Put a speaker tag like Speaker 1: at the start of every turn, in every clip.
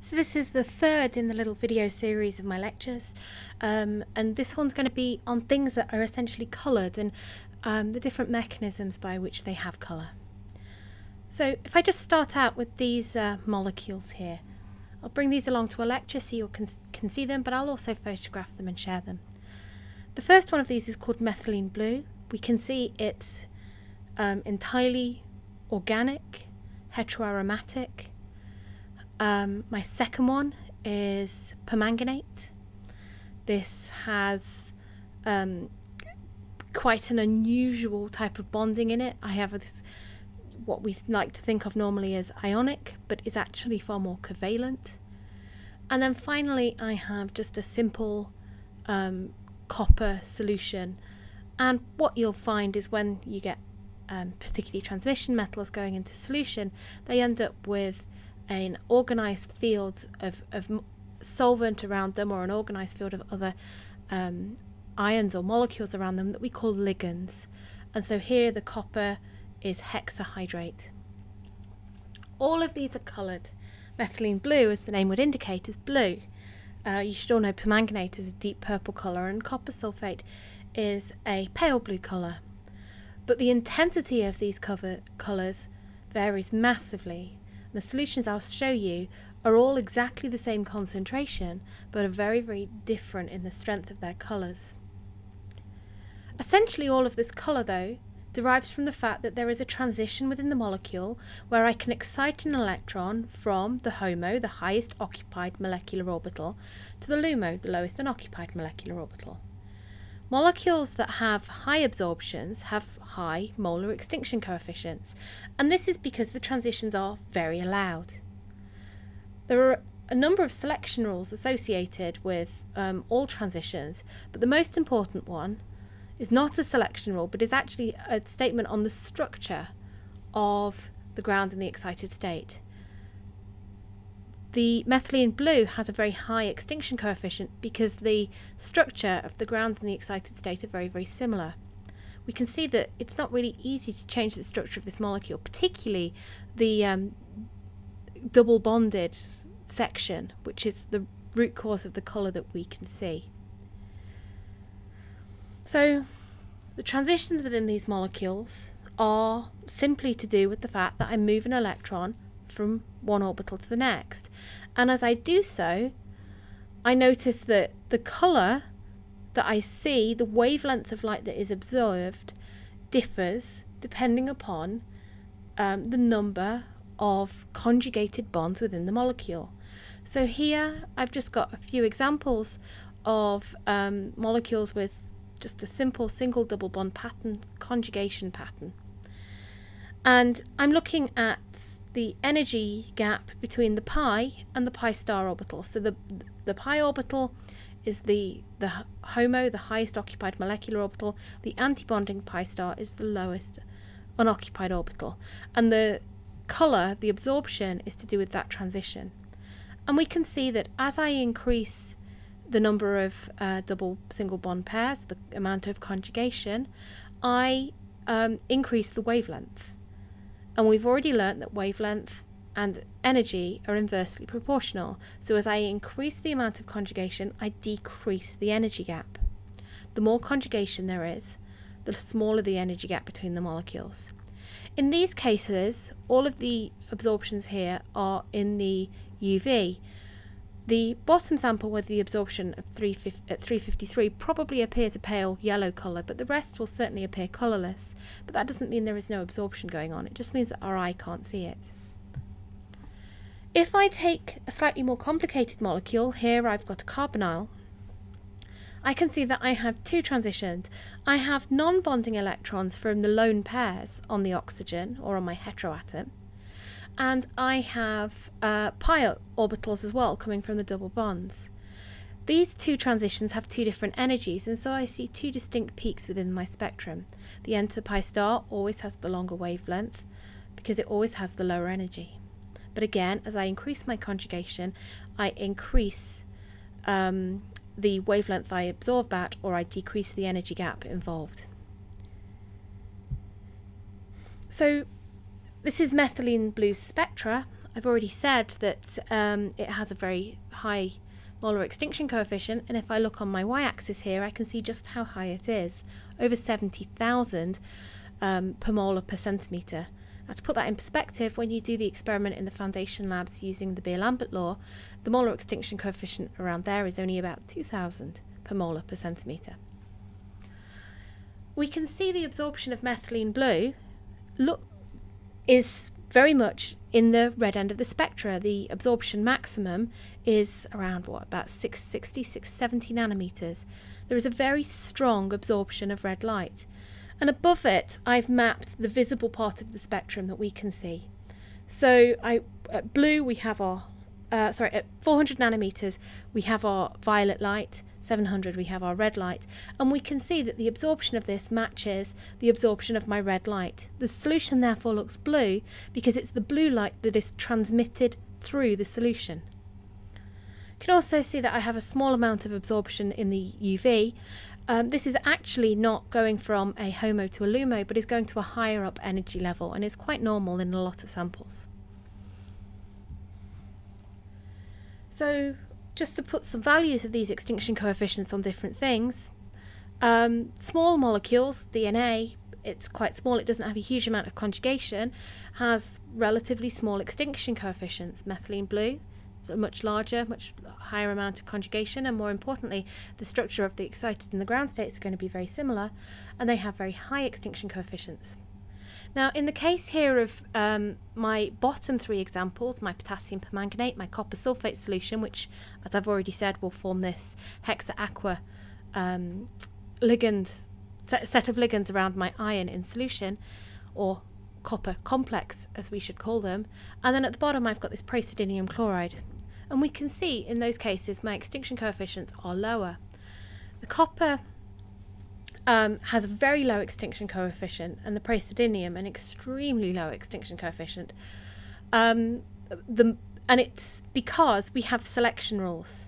Speaker 1: So this is the third in the little video series of my lectures um, and this one's going to be on things that are essentially coloured and um, the different mechanisms by which they have colour. So if I just start out with these uh, molecules here, I'll bring these along to a lecture so you can, can see them but I'll also photograph them and share them. The first one of these is called methylene blue. We can see it's um, entirely organic, heteroaromatic, um, my second one is permanganate. This has um, quite an unusual type of bonding in it. I have this what we like to think of normally as ionic, but is actually far more covalent. And then finally, I have just a simple um, copper solution. And what you'll find is when you get um, particularly transition metals going into solution, they end up with an organized field of, of solvent around them or an organized field of other um, ions or molecules around them that we call ligands. And so here the copper is hexahydrate. All of these are coloured. Methylene blue, as the name would indicate, is blue. Uh, you should all know permanganate is a deep purple colour and copper sulfate is a pale blue colour. But the intensity of these cover colours varies massively. The solutions I'll show you are all exactly the same concentration, but are very, very different in the strength of their colours. Essentially all of this colour, though, derives from the fact that there is a transition within the molecule where I can excite an electron from the HOMO, the highest occupied molecular orbital, to the LUMO, the lowest unoccupied molecular orbital. Molecules that have high absorptions have high molar extinction coefficients, and this is because the transitions are very allowed. There are a number of selection rules associated with um, all transitions, but the most important one is not a selection rule, but is actually a statement on the structure of the ground in the excited state. The methylene blue has a very high extinction coefficient because the structure of the ground and the excited state are very, very similar. We can see that it's not really easy to change the structure of this molecule, particularly the um, double bonded section, which is the root cause of the colour that we can see. So the transitions within these molecules are simply to do with the fact that I move an electron from one orbital to the next. And as I do so, I notice that the colour that I see, the wavelength of light that is observed, differs depending upon um, the number of conjugated bonds within the molecule. So here I've just got a few examples of um, molecules with just a simple single double bond pattern, conjugation pattern. And I'm looking at the energy gap between the pi and the pi star orbital. So the the pi orbital is the the HOMO, the highest occupied molecular orbital. The antibonding pi star is the lowest unoccupied orbital. And the colour, the absorption, is to do with that transition. And we can see that as I increase the number of uh, double single bond pairs, the amount of conjugation, I um, increase the wavelength. And we've already learnt that wavelength and energy are inversely proportional. So as I increase the amount of conjugation, I decrease the energy gap. The more conjugation there is, the smaller the energy gap between the molecules. In these cases, all of the absorptions here are in the UV. The bottom sample with the absorption at 353 probably appears a pale yellow colour, but the rest will certainly appear colourless. But that doesn't mean there is no absorption going on, it just means that our eye can't see it. If I take a slightly more complicated molecule, here I've got a carbonyl, I can see that I have two transitions. I have non-bonding electrons from the lone pairs on the oxygen or on my heteroatom, and I have uh, pi orbitals as well coming from the double bonds. These two transitions have two different energies and so I see two distinct peaks within my spectrum. The to pi star always has the longer wavelength because it always has the lower energy. But again, as I increase my conjugation, I increase um, the wavelength I absorb at or I decrease the energy gap involved. So this is methylene blue spectra. I've already said that um, it has a very high molar extinction coefficient, and if I look on my y-axis here, I can see just how high it is, over 70,000 um, per molar per centimetre. Now to put that in perspective, when you do the experiment in the foundation labs using the Beer-Lambert law, the molar extinction coefficient around there is only about 2,000 per molar per centimetre. We can see the absorption of methylene blue look is very much in the red end of the spectra. The absorption maximum is around what about 660, 670 nanometers. There is a very strong absorption of red light. And above it, I've mapped the visible part of the spectrum that we can see. So I, at blue, we have our, uh, sorry, at 400 nanometers, we have our violet light. 700 we have our red light and we can see that the absorption of this matches the absorption of my red light. The solution therefore looks blue because it's the blue light that is transmitted through the solution. You can also see that I have a small amount of absorption in the UV um, this is actually not going from a HOMO to a LUMO, but is going to a higher up energy level and is quite normal in a lot of samples. So just to put some values of these extinction coefficients on different things, um, small molecules, DNA, it's quite small, it doesn't have a huge amount of conjugation, has relatively small extinction coefficients. Methylene blue, it's a much larger, much higher amount of conjugation, and more importantly, the structure of the excited and the ground states are going to be very similar, and they have very high extinction coefficients. Now, in the case here of um, my bottom three examples, my potassium permanganate, my copper sulfate solution, which, as I've already said, will form this hexa-aqua um, ligand set, set of ligands around my iron in solution, or copper complex, as we should call them. And then at the bottom, I've got this praseodymium chloride. And we can see in those cases my extinction coefficients are lower. The copper um, has a very low extinction coefficient and the praseodymium an extremely low extinction coefficient. Um, the, and it's because we have selection rules.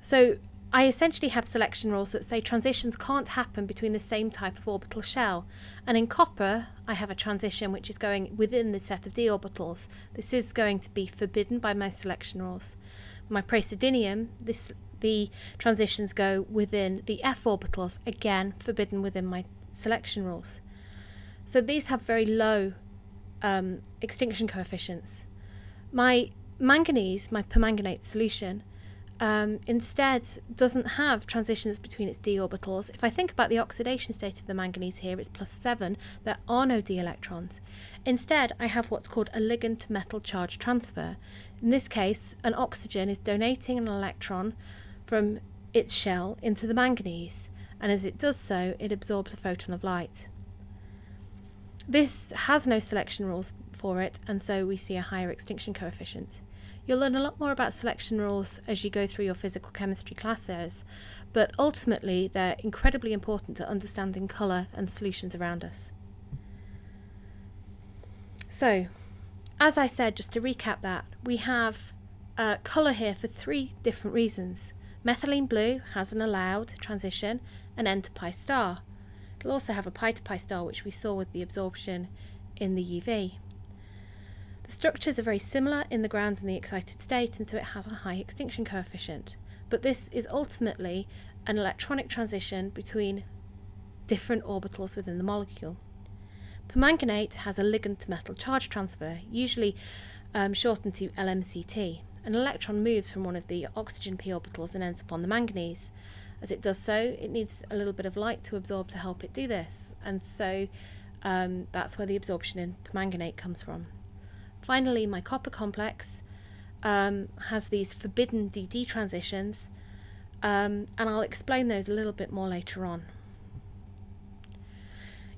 Speaker 1: So I essentially have selection rules that say transitions can't happen between the same type of orbital shell. And in copper, I have a transition which is going within the set of d orbitals. This is going to be forbidden by my selection rules. My praseodymium, this the transitions go within the f orbitals, again forbidden within my selection rules. So these have very low um, extinction coefficients. My manganese, my permanganate solution, um, instead doesn't have transitions between its d orbitals. If I think about the oxidation state of the manganese here, it's plus 7. There are no d electrons. Instead, I have what's called a ligand to metal charge transfer. In this case, an oxygen is donating an electron from its shell into the manganese, and as it does so, it absorbs a photon of light. This has no selection rules for it, and so we see a higher extinction coefficient. You'll learn a lot more about selection rules as you go through your physical chemistry classes, but ultimately they're incredibly important to understanding colour and solutions around us. So, as I said, just to recap that, we have uh, colour here for three different reasons. Methylene blue has an allowed transition, an N to pi star. It'll also have a pi to pi star, which we saw with the absorption in the UV. The structures are very similar in the ground and the excited state, and so it has a high extinction coefficient. But this is ultimately an electronic transition between different orbitals within the molecule. Permanganate has a ligand to metal charge transfer, usually um, shortened to LMCT. An electron moves from one of the oxygen p orbitals and ends up on the manganese. As it does so, it needs a little bit of light to absorb to help it do this, and so um, that's where the absorption in permanganate comes from. Finally, my copper complex um, has these forbidden DD transitions, um, and I'll explain those a little bit more later on.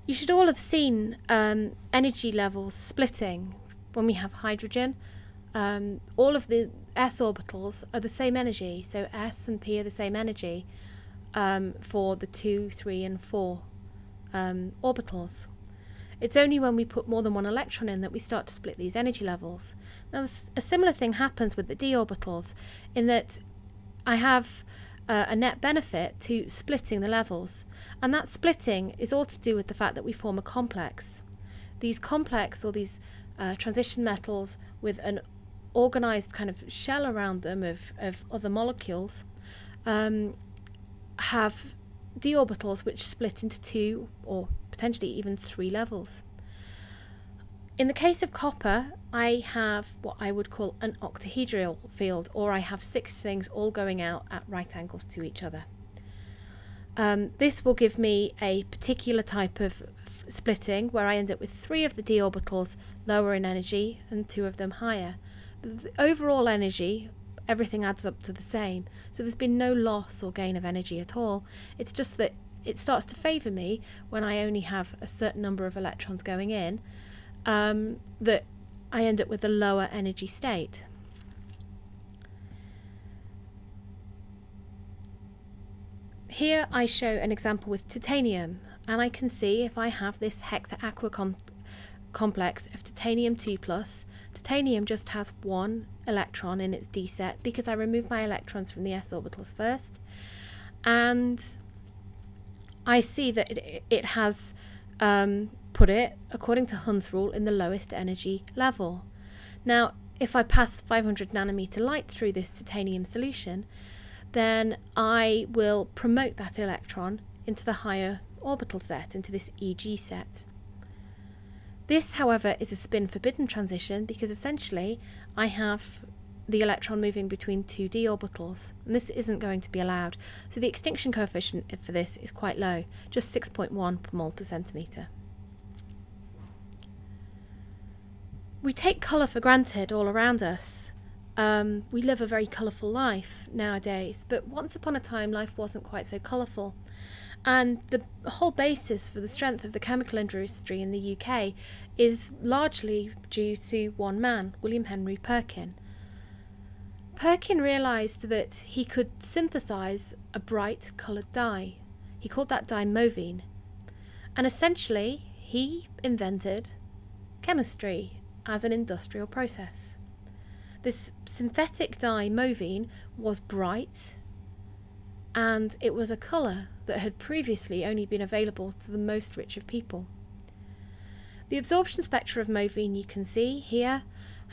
Speaker 1: You should all have seen um, energy levels splitting when we have hydrogen. Um, all of the s orbitals are the same energy, so s and p are the same energy um, for the 2, 3 and 4 um, orbitals. It's only when we put more than one electron in that we start to split these energy levels. Now, a similar thing happens with the d orbitals in that I have uh, a net benefit to splitting the levels, and that splitting is all to do with the fact that we form a complex. These complex or these uh, transition metals with an organized kind of shell around them of, of other molecules um, have d orbitals which split into two or potentially even three levels. In the case of copper, I have what I would call an octahedral field, or I have six things all going out at right angles to each other. Um, this will give me a particular type of splitting where I end up with three of the d orbitals lower in energy and two of them higher. The overall energy, everything adds up to the same, so there's been no loss or gain of energy at all. It's just that it starts to favour me when I only have a certain number of electrons going in, um, that I end up with a lower energy state. Here I show an example with titanium and I can see if I have this hexaaqua com complex of titanium 2 plus, titanium just has one electron in its d set because I removed my electrons from the s orbitals first and I see that it, it has um, put it, according to Hund's rule, in the lowest energy level. Now, if I pass 500 nanometer light through this titanium solution, then I will promote that electron into the higher orbital set, into this EG set. This, however, is a spin forbidden transition because essentially I have the electron moving between two d orbitals, and this isn't going to be allowed. So the extinction coefficient for this is quite low, just 6.1 per mole per centimetre. We take colour for granted all around us. Um, we live a very colourful life nowadays, but once upon a time life wasn't quite so colourful. And the whole basis for the strength of the chemical industry in the UK is largely due to one man, William Henry Perkin. Perkin realised that he could synthesize a bright coloured dye. He called that dye mauveine. And essentially, he invented chemistry as an industrial process. This synthetic dye mauveine was bright and it was a colour that had previously only been available to the most rich of people. The absorption spectra of mauveine you can see here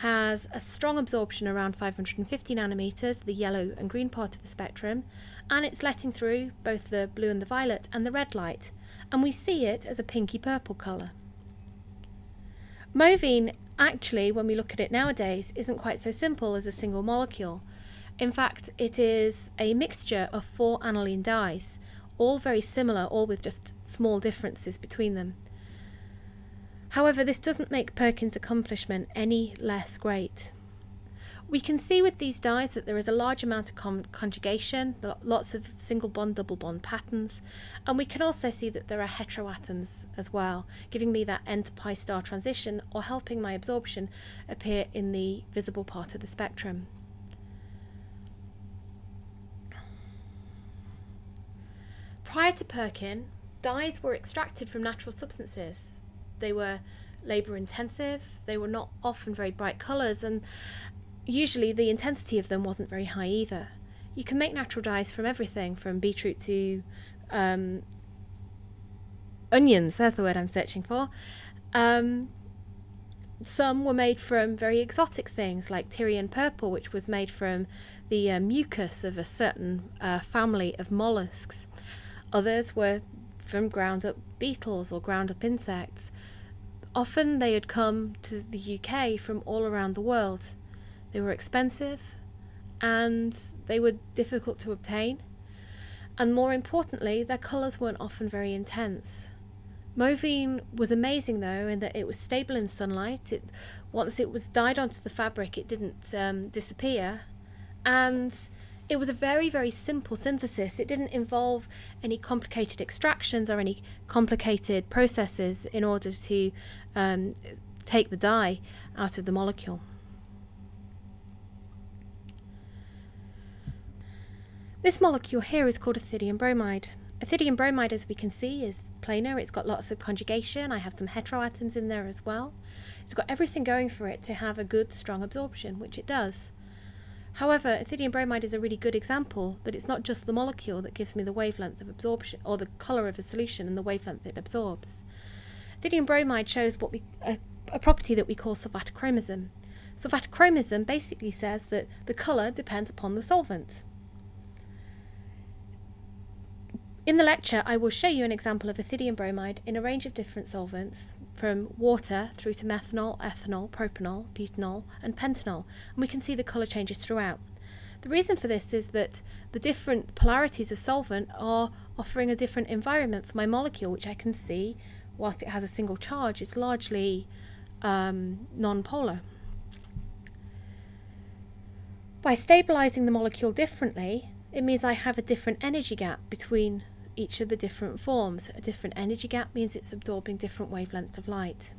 Speaker 1: has a strong absorption around 550 nanometers, the yellow and green part of the spectrum, and it's letting through both the blue and the violet and the red light, and we see it as a pinky purple colour. mauveine actually, when we look at it nowadays, isn't quite so simple as a single molecule. In fact, it is a mixture of four aniline dyes, all very similar, all with just small differences between them. However, this doesn't make Perkin's accomplishment any less great. We can see with these dyes that there is a large amount of con conjugation, lots of single bond, double bond patterns, and we can also see that there are heteroatoms as well, giving me that N to pi star transition or helping my absorption appear in the visible part of the spectrum. Prior to Perkin, dyes were extracted from natural substances. They were labour intensive, they were not often very bright colours, and usually the intensity of them wasn't very high either. You can make natural dyes from everything, from beetroot to um, onions, there's the word I'm searching for. Um, some were made from very exotic things like Tyrian purple, which was made from the uh, mucus of a certain uh, family of mollusks. Others were from ground up beetles or ground up insects. Often they had come to the UK from all around the world. They were expensive and they were difficult to obtain. And more importantly, their colours weren't often very intense. mauveine was amazing though in that it was stable in sunlight. It once it was dyed onto the fabric, it didn't um, disappear, and it was a very very simple synthesis. It didn't involve any complicated extractions or any complicated processes in order to um, take the dye out of the molecule. This molecule here is called ethidium bromide. Ethidium bromide, as we can see, is planar. It's got lots of conjugation. I have some heteroatoms in there as well. It's got everything going for it to have a good, strong absorption, which it does. However, ethidium bromide is a really good example that it's not just the molecule that gives me the wavelength of absorption, or the colour of a solution and the wavelength it absorbs. Ethidium bromide shows what we a, a property that we call solvatochromism. Solvatochromism basically says that the colour depends upon the solvent. In the lecture, I will show you an example of ethidium bromide in a range of different solvents, from water through to methanol, ethanol, propanol, butanol, and pentanol, and we can see the colour changes throughout. The reason for this is that the different polarities of solvent are offering a different environment for my molecule, which I can see whilst it has a single charge, it's largely um, non-polar. By stabilising the molecule differently, it means I have a different energy gap between each of the different forms. A different energy gap means it's absorbing different wavelengths of light.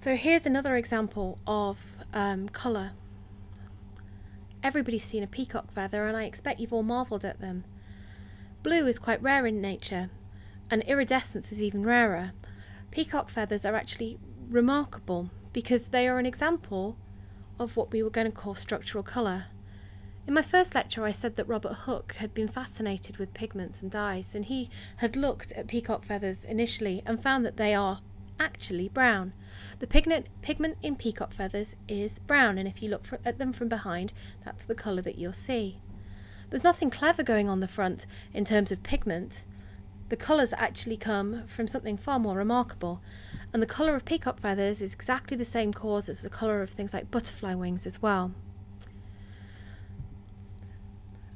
Speaker 1: So here's another example of um, colour. Everybody's seen a peacock feather and I expect you've all marvelled at them. Blue is quite rare in nature and iridescence is even rarer. Peacock feathers are actually remarkable because they are an example of what we were going to call structural colour. In my first lecture, I said that Robert Hooke had been fascinated with pigments and dyes, and he had looked at peacock feathers initially and found that they are actually brown. The pigment, pigment in peacock feathers is brown, and if you look for, at them from behind, that's the colour that you'll see. There's nothing clever going on the front in terms of pigment. The colours actually come from something far more remarkable, and the colour of peacock feathers is exactly the same cause as the colour of things like butterfly wings as well.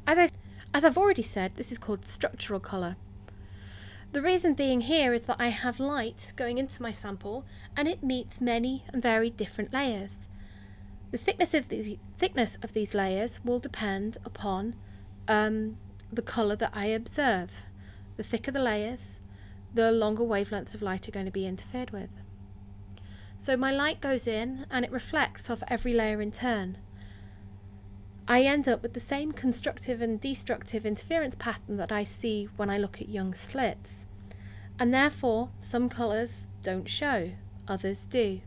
Speaker 1: As, I, as I've already said, this is called structural colour. The reason being here is that I have light going into my sample and it meets many and very different layers. The thickness of these, thickness of these layers will depend upon um, the colour that I observe. The thicker the layers, the longer wavelengths of light are going to be interfered with. So my light goes in and it reflects off every layer in turn. I end up with the same constructive and destructive interference pattern that I see when I look at Young's slits. And therefore, some colours don't show, others do.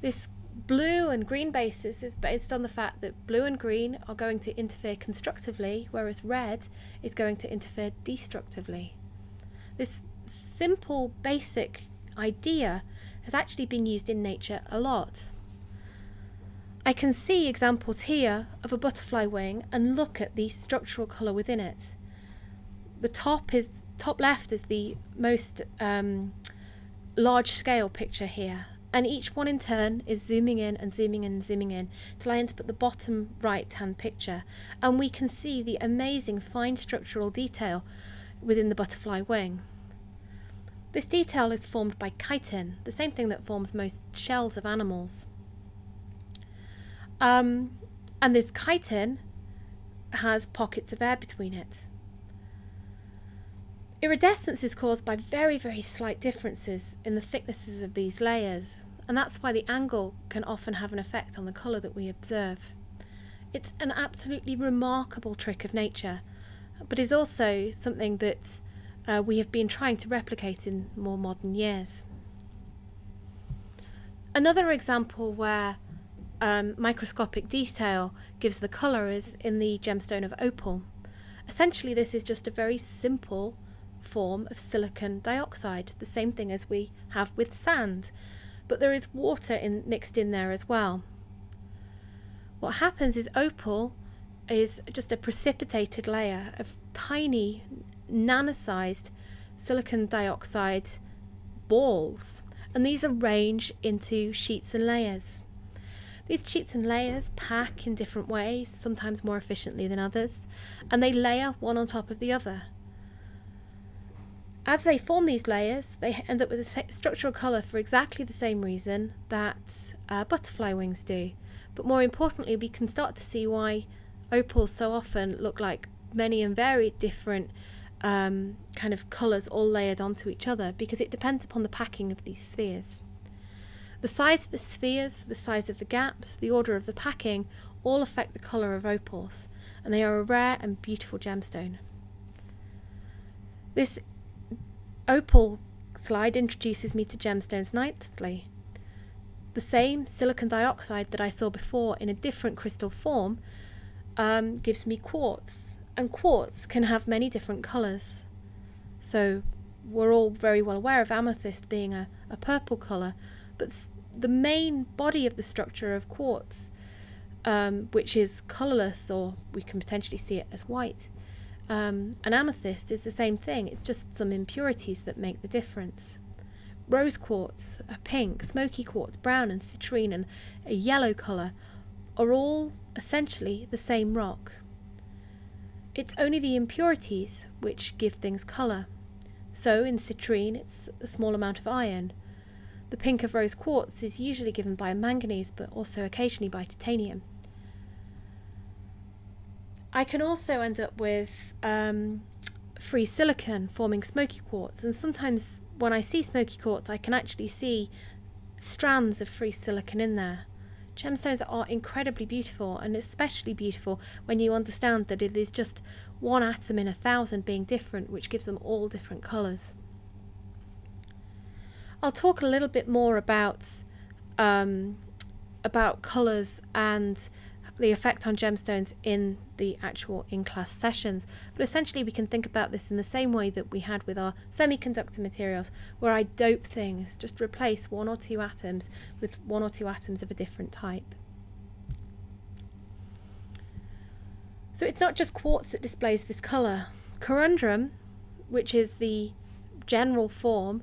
Speaker 1: This blue and green basis is based on the fact that blue and green are going to interfere constructively, whereas red is going to interfere destructively. This simple, basic idea has actually been used in nature a lot. I can see examples here of a butterfly wing and look at the structural colour within it. The top is top left is the most um, large scale picture here and each one in turn is zooming in and zooming in and zooming in till I end up at the bottom right hand picture and we can see the amazing fine structural detail within the butterfly wing. This detail is formed by chitin, the same thing that forms most shells of animals. Um, and this chitin has pockets of air between it. Iridescence is caused by very, very slight differences in the thicknesses of these layers, and that's why the angle can often have an effect on the colour that we observe. It's an absolutely remarkable trick of nature, but is also something that uh, we have been trying to replicate in more modern years. Another example where um, microscopic detail gives the colour is in the gemstone of opal. Essentially this is just a very simple form of silicon dioxide, the same thing as we have with sand, but there is water in, mixed in there as well. What happens is opal is just a precipitated layer of tiny nano-sized silicon dioxide balls and these arrange into sheets and layers. These sheets and layers pack in different ways, sometimes more efficiently than others, and they layer one on top of the other. As they form these layers, they end up with a structural colour for exactly the same reason that uh, butterfly wings do. But more importantly, we can start to see why opals so often look like many and varied different um, kind of colours all layered onto each other because it depends upon the packing of these spheres. The size of the spheres, the size of the gaps, the order of the packing all affect the colour of opals, and they are a rare and beautiful gemstone. This opal slide introduces me to gemstones nicely. The same silicon dioxide that I saw before in a different crystal form um, gives me quartz, and quartz can have many different colours. So we're all very well aware of amethyst being a, a purple colour, but the main body of the structure of quartz, um, which is colourless, or we can potentially see it as white, um, an amethyst is the same thing, it's just some impurities that make the difference. Rose quartz, a pink, smoky quartz, brown, and citrine, and a yellow colour are all essentially the same rock. It's only the impurities which give things colour. So in citrine, it's a small amount of iron. The pink of rose quartz is usually given by manganese, but also occasionally by titanium. I can also end up with um, free silicon forming smoky quartz, and sometimes when I see smoky quartz, I can actually see strands of free silicon in there. Gemstones are incredibly beautiful, and especially beautiful when you understand that it is just one atom in a thousand being different, which gives them all different colours. I'll talk a little bit more about um, about colours and the effect on gemstones in the actual in-class sessions. But essentially we can think about this in the same way that we had with our semiconductor materials, where I dope things, just replace one or two atoms with one or two atoms of a different type. So it's not just quartz that displays this colour. Corundum, which is the general form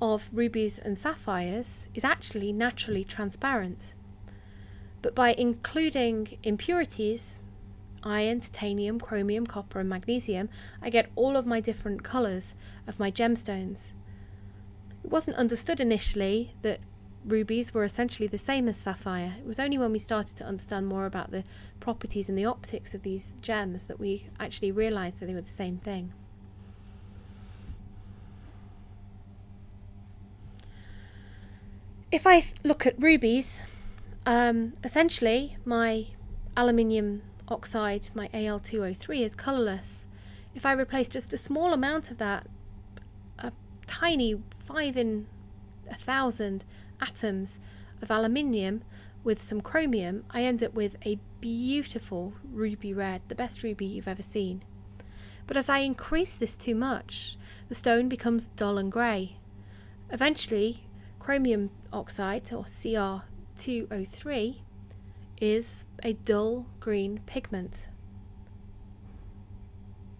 Speaker 1: of rubies and sapphires, is actually naturally transparent. But by including impurities, iron, titanium, chromium, copper, and magnesium, I get all of my different colours of my gemstones. It wasn't understood initially that rubies were essentially the same as sapphire. It was only when we started to understand more about the properties and the optics of these gems that we actually realised that they were the same thing. If I look at rubies, um, essentially, my aluminium oxide, my Al2O3, is colourless. If I replace just a small amount of that, a tiny 5 in a thousand atoms of aluminium with some chromium, I end up with a beautiful ruby red, the best ruby you've ever seen. But as I increase this too much, the stone becomes dull and grey. Eventually, chromium oxide, or Cr 2O3 is a dull green pigment.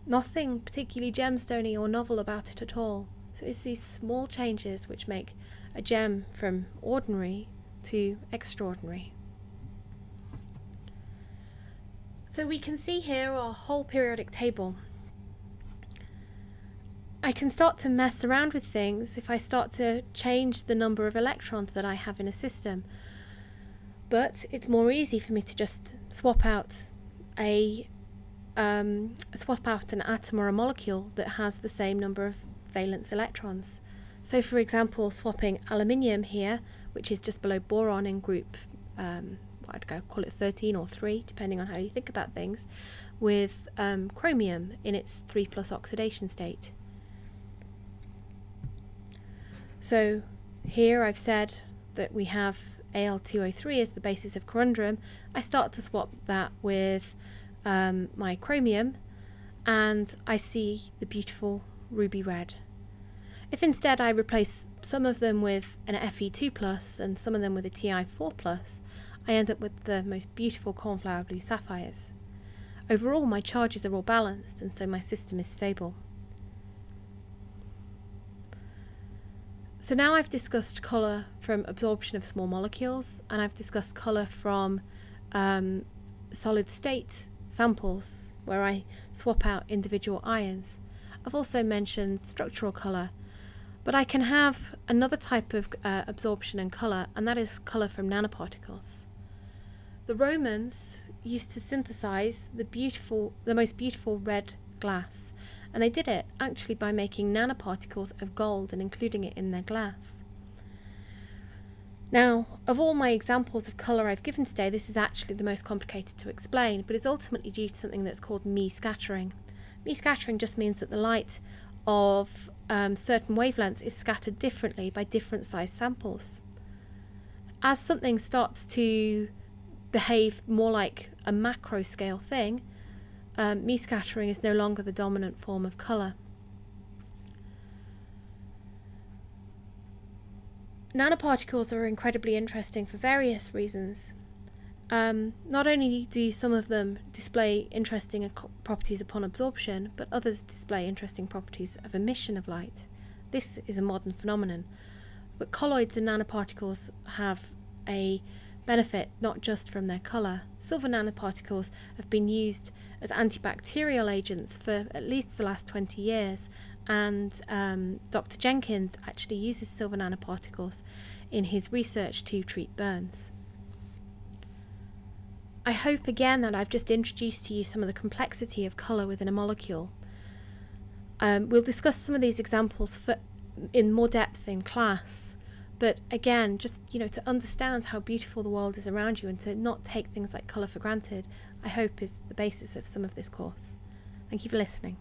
Speaker 1: Nothing particularly gemstony or novel about it at all. So it's these small changes which make a gem from ordinary to extraordinary. So we can see here our whole periodic table. I can start to mess around with things if I start to change the number of electrons that I have in a system but it's more easy for me to just swap out a um, swap out an atom or a molecule that has the same number of valence electrons. So for example, swapping aluminium here, which is just below boron in group, um, I'd go call it 13 or 3, depending on how you think about things, with um, chromium in its 3 plus oxidation state. So here I've said that we have Al2O3 is the basis of corundum, I start to swap that with um, my chromium and I see the beautiful ruby red. If instead I replace some of them with an Fe2 plus and some of them with a Ti4 plus, I end up with the most beautiful cornflower blue sapphires. Overall my charges are all balanced and so my system is stable. So now I've discussed colour from absorption of small molecules and I've discussed colour from um, solid state samples where I swap out individual ions. I've also mentioned structural colour, but I can have another type of uh, absorption and colour, and that is colour from nanoparticles. The Romans used to synthesize the beautiful, the most beautiful red glass, and they did it actually by making nanoparticles of gold and including it in their glass. Now, of all my examples of colour I've given today, this is actually the most complicated to explain, but it's ultimately due to something that's called Mie scattering. Mie scattering just means that the light of um, certain wavelengths is scattered differently by different size samples. As something starts to behave more like a macro scale thing, um, Mie scattering is no longer the dominant form of colour. Nanoparticles are incredibly interesting for various reasons. Um, not only do some of them display interesting properties upon absorption, but others display interesting properties of emission of light. This is a modern phenomenon. But colloids and nanoparticles have a benefit not just from their colour. Silver nanoparticles have been used as antibacterial agents for at least the last 20 years, and um, Dr. Jenkins actually uses silver nanoparticles in his research to treat burns. I hope again that I've just introduced to you some of the complexity of colour within a molecule. Um, we'll discuss some of these examples for, in more depth in class, but again, just you know, to understand how beautiful the world is around you and to not take things like colour for granted, I hope is the basis of some of this course. Thank you for listening.